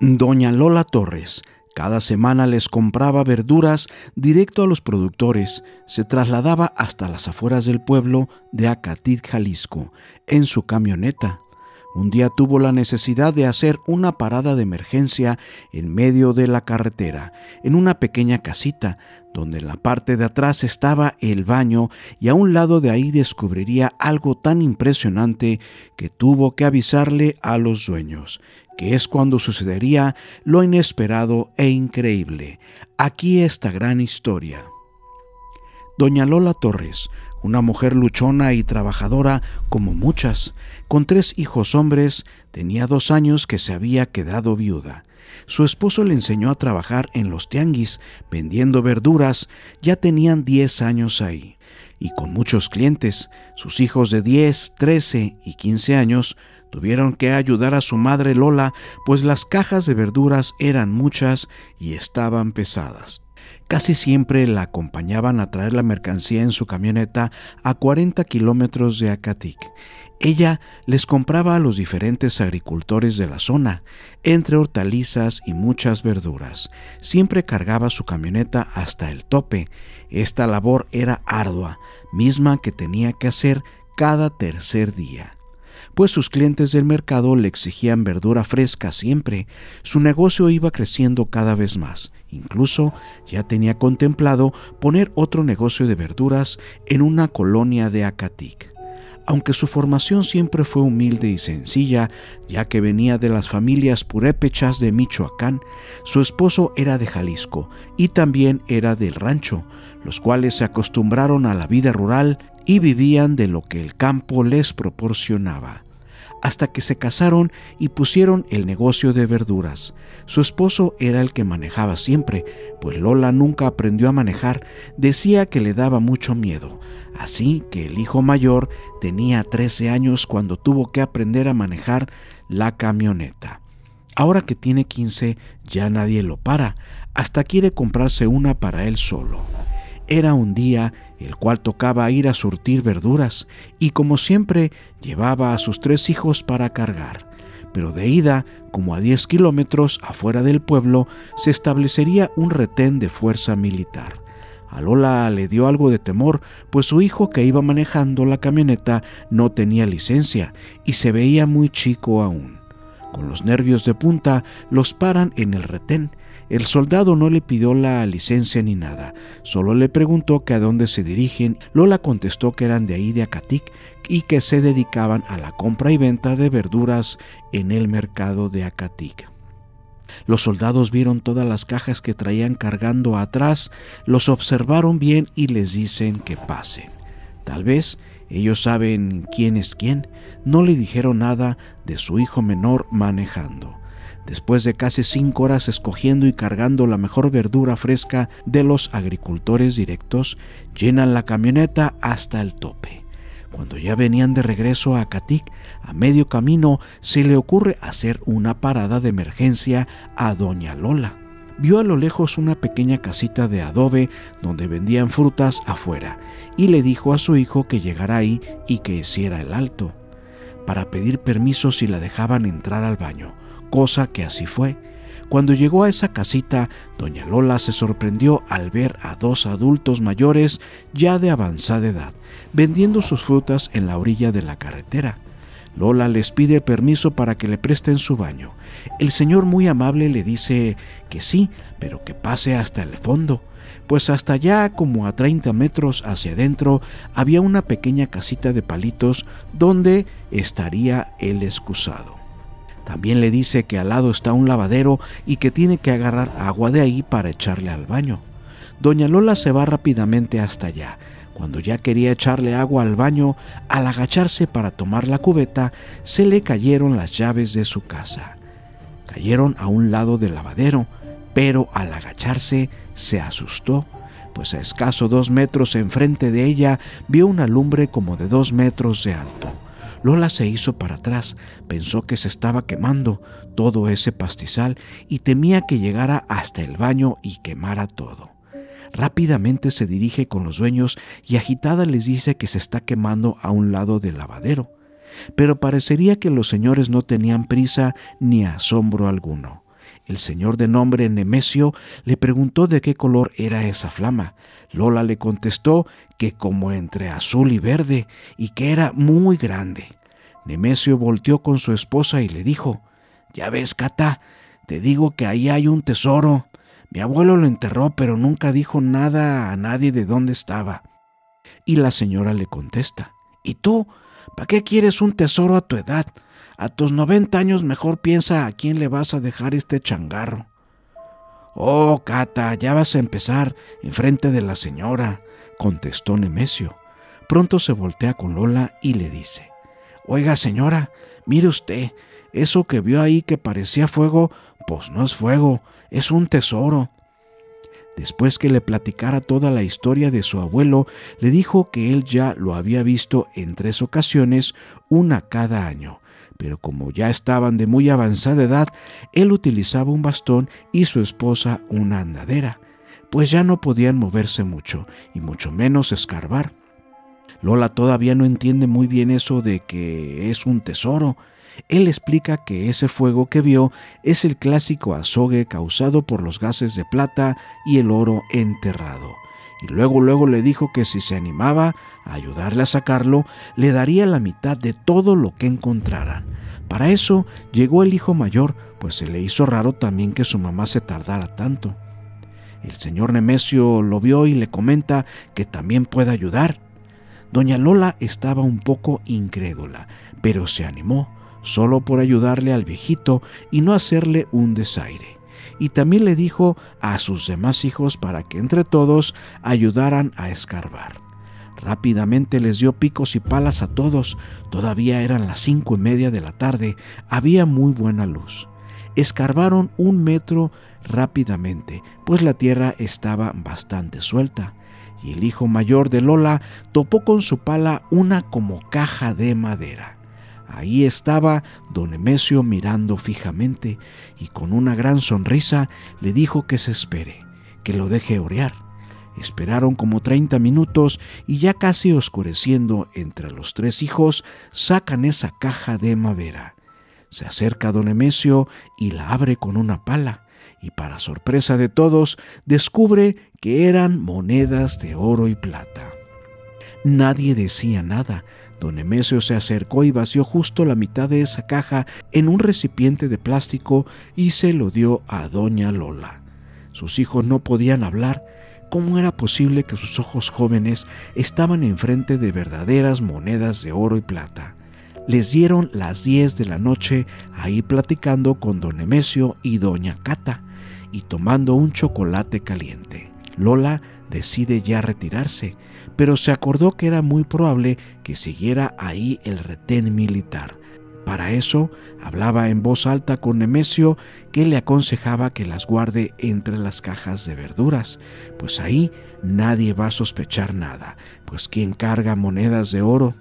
Doña Lola Torres cada semana les compraba verduras directo a los productores, se trasladaba hasta las afueras del pueblo de Acatit, Jalisco, en su camioneta. Un día tuvo la necesidad de hacer una parada de emergencia en medio de la carretera, en una pequeña casita, donde en la parte de atrás estaba el baño y a un lado de ahí descubriría algo tan impresionante que tuvo que avisarle a los dueños, que es cuando sucedería lo inesperado e increíble. Aquí esta gran historia. Doña Lola Torres, una mujer luchona y trabajadora como muchas, con tres hijos hombres, tenía dos años que se había quedado viuda. Su esposo le enseñó a trabajar en los tianguis, vendiendo verduras, ya tenían diez años ahí. Y con muchos clientes, sus hijos de 10, 13 y 15 años Tuvieron que ayudar a su madre Lola, pues las cajas de verduras eran muchas y estaban pesadas. Casi siempre la acompañaban a traer la mercancía en su camioneta a 40 kilómetros de Acatic. Ella les compraba a los diferentes agricultores de la zona, entre hortalizas y muchas verduras. Siempre cargaba su camioneta hasta el tope. Esta labor era ardua, misma que tenía que hacer cada tercer día pues sus clientes del mercado le exigían verdura fresca siempre. Su negocio iba creciendo cada vez más. Incluso ya tenía contemplado poner otro negocio de verduras en una colonia de Acatic. Aunque su formación siempre fue humilde y sencilla, ya que venía de las familias purépechas de Michoacán, su esposo era de Jalisco y también era del rancho, los cuales se acostumbraron a la vida rural y vivían de lo que el campo les proporcionaba hasta que se casaron y pusieron el negocio de verduras. Su esposo era el que manejaba siempre, pues Lola nunca aprendió a manejar, decía que le daba mucho miedo, así que el hijo mayor tenía 13 años cuando tuvo que aprender a manejar la camioneta. Ahora que tiene 15 ya nadie lo para, hasta quiere comprarse una para él solo. Era un día el cual tocaba ir a surtir verduras y como siempre llevaba a sus tres hijos para cargar. Pero de ida, como a 10 kilómetros afuera del pueblo, se establecería un retén de fuerza militar. A Lola le dio algo de temor, pues su hijo que iba manejando la camioneta no tenía licencia y se veía muy chico aún. Con los nervios de punta, los paran en el retén el soldado no le pidió la licencia ni nada, solo le preguntó que a dónde se dirigen. Lola contestó que eran de ahí de Acatic y que se dedicaban a la compra y venta de verduras en el mercado de Acatic. Los soldados vieron todas las cajas que traían cargando atrás, los observaron bien y les dicen que pasen. Tal vez ellos saben quién es quién, no le dijeron nada de su hijo menor manejando. Después de casi cinco horas escogiendo y cargando la mejor verdura fresca de los agricultores directos, llenan la camioneta hasta el tope. Cuando ya venían de regreso a Catic, a medio camino se le ocurre hacer una parada de emergencia a Doña Lola. Vio a lo lejos una pequeña casita de adobe donde vendían frutas afuera y le dijo a su hijo que llegara ahí y que hiciera el alto para pedir permiso si la dejaban entrar al baño cosa que así fue. Cuando llegó a esa casita, doña Lola se sorprendió al ver a dos adultos mayores ya de avanzada edad, vendiendo sus frutas en la orilla de la carretera. Lola les pide permiso para que le presten su baño. El señor muy amable le dice que sí, pero que pase hasta el fondo, pues hasta allá, como a 30 metros hacia adentro, había una pequeña casita de palitos donde estaría el excusado. También le dice que al lado está un lavadero y que tiene que agarrar agua de ahí para echarle al baño. Doña Lola se va rápidamente hasta allá. Cuando ya quería echarle agua al baño, al agacharse para tomar la cubeta, se le cayeron las llaves de su casa. Cayeron a un lado del lavadero, pero al agacharse se asustó, pues a escaso dos metros enfrente de ella vio una lumbre como de dos metros de alto. Lola se hizo para atrás, pensó que se estaba quemando todo ese pastizal y temía que llegara hasta el baño y quemara todo. Rápidamente se dirige con los dueños y agitada les dice que se está quemando a un lado del lavadero. Pero parecería que los señores no tenían prisa ni asombro alguno. El señor de nombre Nemesio le preguntó de qué color era esa flama. Lola le contestó que como entre azul y verde y que era muy grande. Nemesio volteó con su esposa y le dijo, Ya ves, Cata, te digo que ahí hay un tesoro. Mi abuelo lo enterró, pero nunca dijo nada a nadie de dónde estaba. Y la señora le contesta, ¿y tú? ¿Para qué quieres un tesoro a tu edad? A tus 90 años mejor piensa a quién le vas a dejar este changarro. Oh, Cata, ya vas a empezar enfrente de la señora, contestó Nemesio. Pronto se voltea con Lola y le dice, Oiga, señora, mire usted, eso que vio ahí que parecía fuego, pues no es fuego, es un tesoro. Después que le platicara toda la historia de su abuelo, le dijo que él ya lo había visto en tres ocasiones, una cada año, pero como ya estaban de muy avanzada edad, él utilizaba un bastón y su esposa una andadera, pues ya no podían moverse mucho, y mucho menos escarbar. Lola todavía no entiende muy bien eso de que es un tesoro, él explica que ese fuego que vio es el clásico azogue causado por los gases de plata y el oro enterrado. Y luego luego le dijo que si se animaba a ayudarle a sacarlo, le daría la mitad de todo lo que encontraran. Para eso llegó el hijo mayor, pues se le hizo raro también que su mamá se tardara tanto. El señor Nemesio lo vio y le comenta que también puede ayudar. Doña Lola estaba un poco incrédula, pero se animó solo por ayudarle al viejito y no hacerle un desaire. Y también le dijo a sus demás hijos para que entre todos ayudaran a escarbar. Rápidamente les dio picos y palas a todos. Todavía eran las cinco y media de la tarde. Había muy buena luz. Escarbaron un metro rápidamente, pues la tierra estaba bastante suelta. Y el hijo mayor de Lola topó con su pala una como caja de madera. Ahí estaba don Emesio mirando fijamente y con una gran sonrisa le dijo que se espere, que lo deje orear. Esperaron como 30 minutos y ya casi oscureciendo entre los tres hijos, sacan esa caja de madera. Se acerca don Emesio y la abre con una pala y para sorpresa de todos descubre que eran monedas de oro y plata. Nadie decía nada, Don Emesio se acercó y vació justo la mitad de esa caja en un recipiente de plástico y se lo dio a doña Lola. Sus hijos no podían hablar. ¿Cómo era posible que sus ojos jóvenes estaban enfrente de verdaderas monedas de oro y plata? Les dieron las 10 de la noche ahí platicando con don Emesio y doña Cata y tomando un chocolate caliente. Lola decide ya retirarse, pero se acordó que era muy probable que siguiera ahí el retén militar. Para eso hablaba en voz alta con Nemesio, que le aconsejaba que las guarde entre las cajas de verduras, pues ahí nadie va a sospechar nada, pues quien carga monedas de oro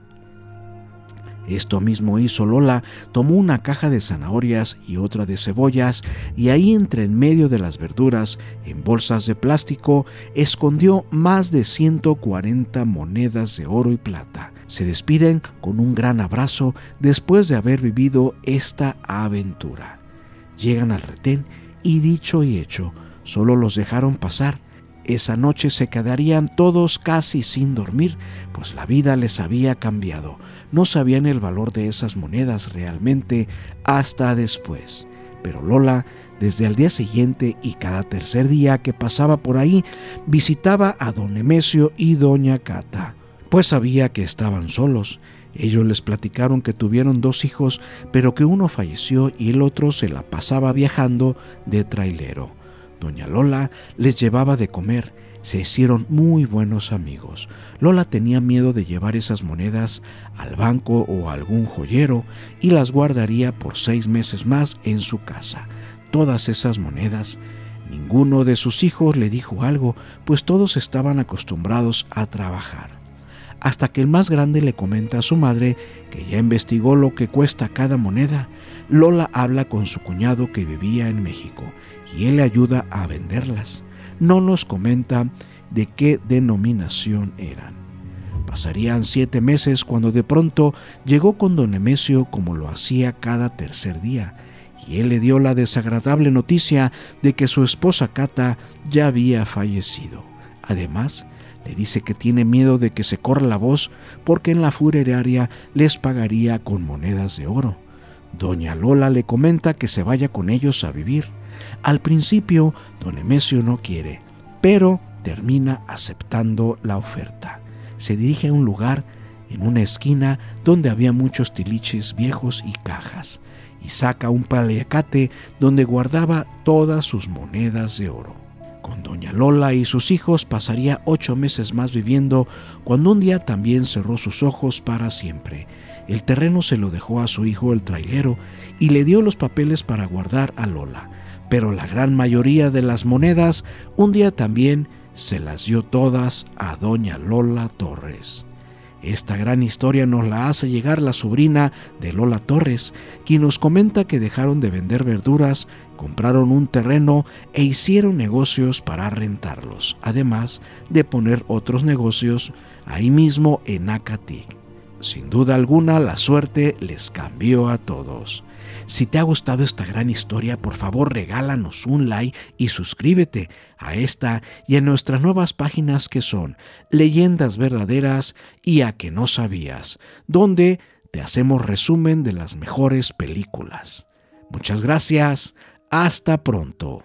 esto mismo hizo Lola, tomó una caja de zanahorias y otra de cebollas y ahí entre en medio de las verduras, en bolsas de plástico, escondió más de 140 monedas de oro y plata. Se despiden con un gran abrazo después de haber vivido esta aventura. Llegan al retén y dicho y hecho, solo los dejaron pasar esa noche se quedarían todos casi sin dormir, pues la vida les había cambiado. No sabían el valor de esas monedas realmente hasta después. Pero Lola, desde el día siguiente y cada tercer día que pasaba por ahí, visitaba a don Nemesio y doña Cata, pues sabía que estaban solos. Ellos les platicaron que tuvieron dos hijos, pero que uno falleció y el otro se la pasaba viajando de trailero. Doña Lola les llevaba de comer, se hicieron muy buenos amigos. Lola tenía miedo de llevar esas monedas al banco o a algún joyero y las guardaría por seis meses más en su casa. Todas esas monedas. Ninguno de sus hijos le dijo algo, pues todos estaban acostumbrados a trabajar. Hasta que el más grande le comenta a su madre que ya investigó lo que cuesta cada moneda. Lola habla con su cuñado que vivía en México y él le ayuda a venderlas. No nos comenta de qué denominación eran. Pasarían siete meses cuando de pronto llegó con don Nemesio como lo hacía cada tercer día, y él le dio la desagradable noticia de que su esposa Cata ya había fallecido. Además, le dice que tiene miedo de que se corra la voz porque en la funeraria les pagaría con monedas de oro. Doña Lola le comenta que se vaya con ellos a vivir. Al principio, don Emesio no quiere, pero termina aceptando la oferta. Se dirige a un lugar en una esquina donde había muchos tiliches viejos y cajas, y saca un paliacate donde guardaba todas sus monedas de oro. Con doña Lola y sus hijos pasaría ocho meses más viviendo cuando un día también cerró sus ojos para siempre. El terreno se lo dejó a su hijo el trailero y le dio los papeles para guardar a Lola, pero la gran mayoría de las monedas un día también se las dio todas a doña Lola Torres. Esta gran historia nos la hace llegar la sobrina de Lola Torres, quien nos comenta que dejaron de vender verduras, compraron un terreno e hicieron negocios para rentarlos, además de poner otros negocios ahí mismo en Acatic. Sin duda alguna, la suerte les cambió a todos. Si te ha gustado esta gran historia, por favor regálanos un like y suscríbete a esta y a nuestras nuevas páginas que son Leyendas Verdaderas y A que no sabías, donde te hacemos resumen de las mejores películas. Muchas gracias, hasta pronto.